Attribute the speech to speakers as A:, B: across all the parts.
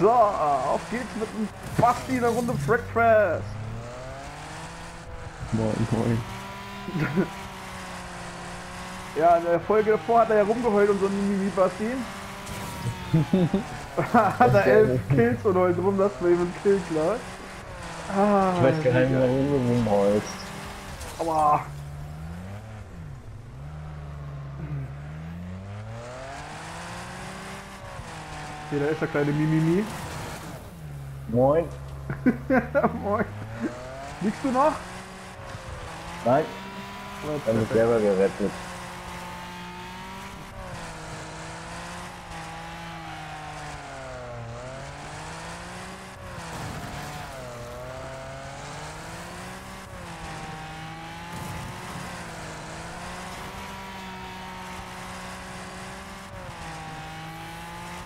A: So, auf geht's mit dem Basti in der Runde Breakfast.
B: Moin, moin.
A: Ja, in der Folge davor hat er ja rumgeheult und so ein Mimi Basti. hat er elf Kills und heult rum, dass bei ihm ein Kill klar. Ah,
B: Ich weiß gar nicht wo du rumholst.
A: Aua. Hier, da ist der kleine Mimimi.
B: Moin.
A: Moin. Liegst du noch?
B: Nein,
A: Ja,
B: ich habe mich selber gerettet.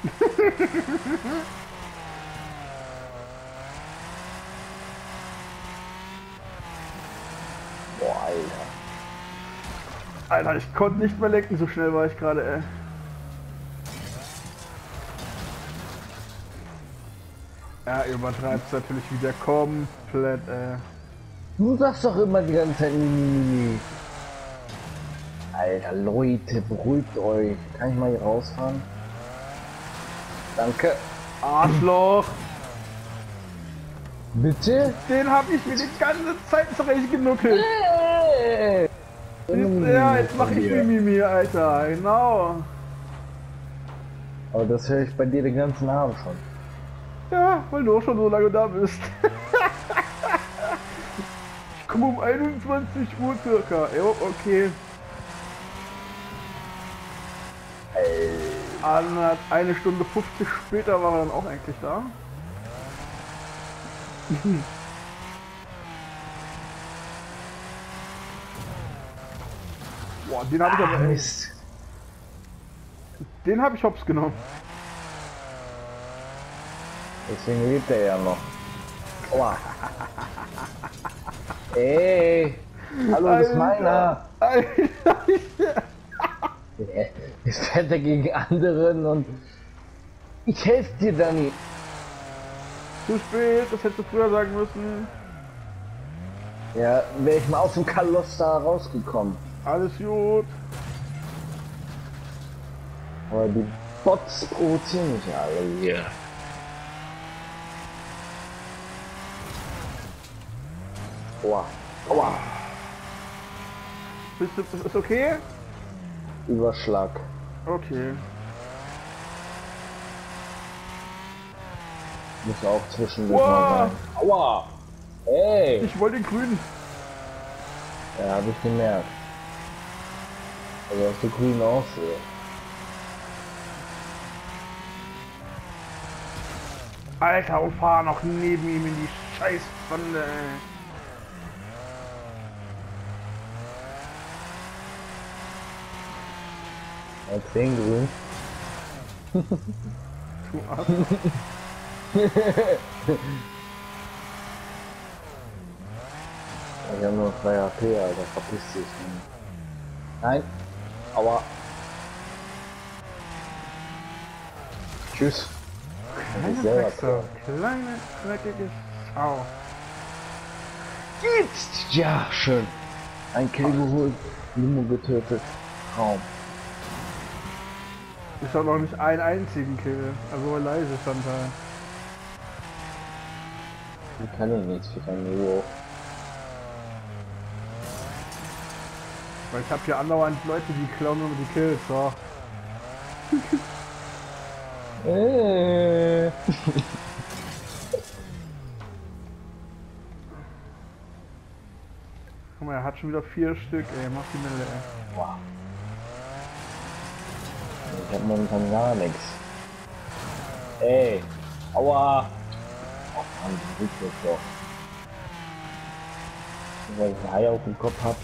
B: Boah, Alter.
A: Alter, ich konnte nicht mehr lenken, so schnell war ich gerade, ey. Übertreibt natürlich wieder komplett, ey.
B: Du sagst doch immer die ganze Zeit Mimimi. Alter, Leute, beruhigt euch. Kann ich mal hier rausfahren? Danke.
A: Arschloch!
B: Bitte?
A: Den hab ich mir die ganze Zeit zurecht genuckelt.
B: Hey.
A: Ja, jetzt mach ich Mimimi, Alter, genau.
B: Aber das höre ich bei dir den ganzen Abend schon.
A: Ja, weil du auch schon so lange da bist. ich komme um 21 Uhr circa. Jo, okay. Eine, Stunde 50 später war er dann auch eigentlich da. Boah, den habe ich aber echt, den habe ich hops genommen.
B: Deswegen lebt er ja noch. Aua. Ey. Hallo, das ist meiner.
A: Alter.
B: Jetzt fährt er gegen anderen und ich helfe dir, Dani.
A: Zu spät, das hättest du früher sagen müssen.
B: Ja, wäre ich mal aus dem Kaloss da rausgekommen.
A: Alles gut.
B: Aber die Bots provozieren mich ja alle hier. Aua. Aua.
A: Bist du, ist ist okay?
B: Überschlag.
A: Okay.
B: Muss auch zwischendurch
A: Wow.
B: mal. Aua. Ey.
A: Ich wollte den grünen.
B: Ja, hab ich gemerkt. Also, dass du grün aussehst.
A: Alter, und fahr noch neben ihm in die Scheißbande. ey.
B: Ja, 10 grün.
A: Du Arsch.
B: Ich hab nur 2 HP, Alter. Verpiss dich. Mann. Nein. Aua. Tschüss.
A: Kleine
B: klären.
A: Kleine, dreckige Sau.
B: Jetzt! Ja, schön. Ein Kill geholt, Limo getötet. Traum.
A: Ich hab noch nicht einen einzigen Kill. Also leise stand da.
B: Ich kann doch nichts für dein Niveau.
A: Weil ich hab hier andauernd Leute, die klauen nur die Kills. So.
B: Äh.
A: Guck mal, er hat schon wieder vier Stück, ey. Mach die Mille, ey.
B: Boah. Ich hab momentan gar nichts. Ey. Aua. Oh Mann, du willst das doch. Weil ich ein Ei auf dem Kopf hab.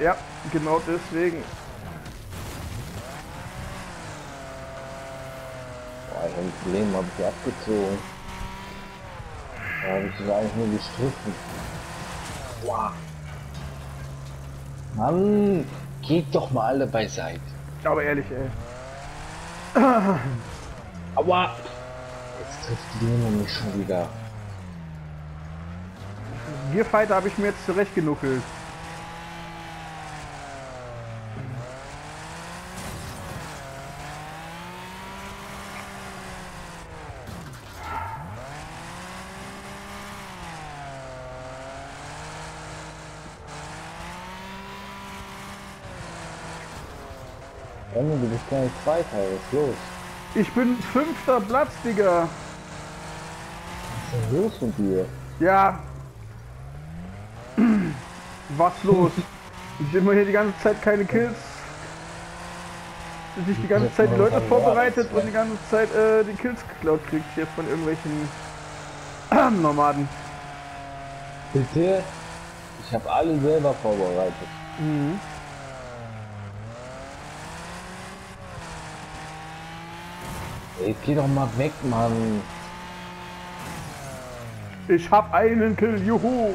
A: Ja, genau deswegen.
B: Boah, ich hab ein Problem, hab ich abgezogen. Da hab ich das eigentlich nur gestriffen. Boah. Mann, geht doch mal alle beiseite.
A: Aber ehrlich, ey.
B: Aua! Jetzt trifft die Limo mich schon wieder.
A: Gearfighter habe ich mir jetzt zurechtgenuckelt.
B: Ende, du bist gar nicht Zweiter, was ist los?
A: Ich bin fünfter Platz, Digga.
B: Was ist denn los mit dir?
A: Ja. Was los? Ich immer hier die ganze Zeit keine Kills. Sich die ganze Zeit die Leute vorbereitet und die ganze Zeit äh, die Kills geklaut kriegt hier von irgendwelchen Nomaden.
B: Bitte? Ich habe alle selber vorbereitet.
A: Mhm.
B: Ey, geh doch mal weg, Mann.
A: Ich hab einen Kill, juhu!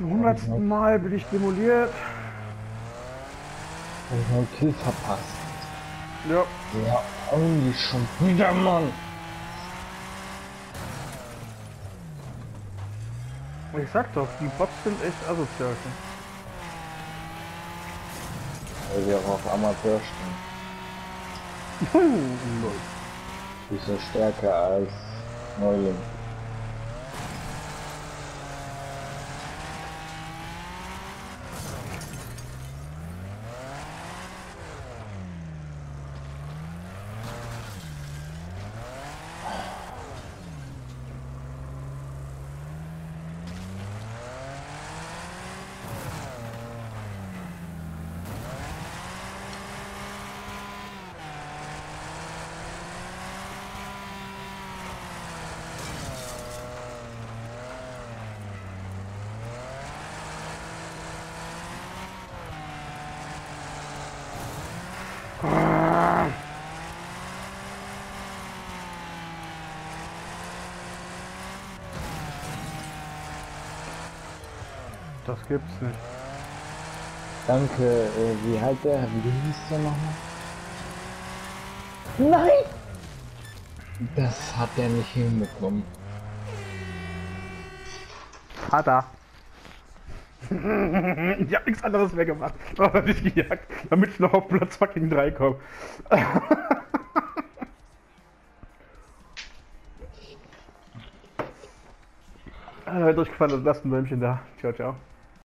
A: Zum hundertsten Mal bin ich demoliert.
B: Hab ich noch Kill verpasst.
A: Ja.
B: Ja, irgendwie schon wieder, Mann.
A: Ich sag doch, die Bots sind echt asozial.
B: Weil wir auch auf Amateur stehen.
A: Lol.
B: Die sind stärker als Neuling.
A: Das gibt's nicht.
B: Danke, äh, wie halt der, wie hieß der nochmal? Nein! Das hat er nicht hinbekommen.
A: Hat er. ich hab nichts anderes mehr gemacht. Aber nicht gejagt, damit ich noch auf Platz fucking 3 komme. Ah, Durchgefallen, lasst ein Däumchen da. Ciao, ciao.